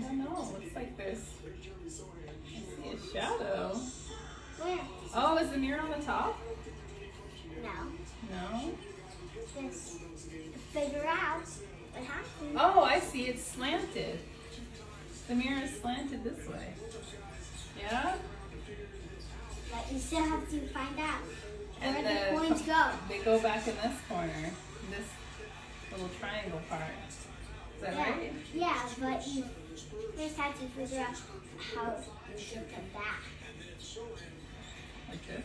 see a shadow. Where? Oh, is the mirror on the top? No. No. Just figure out what happened. Oh, I see. It's slanted. The mirror is slanted this way. Yeah? But you still have to find out And where the- the coins go. They go back in this corner, this little triangle part yeah. Yeah, but you first have to figure out how you get them back. Okay.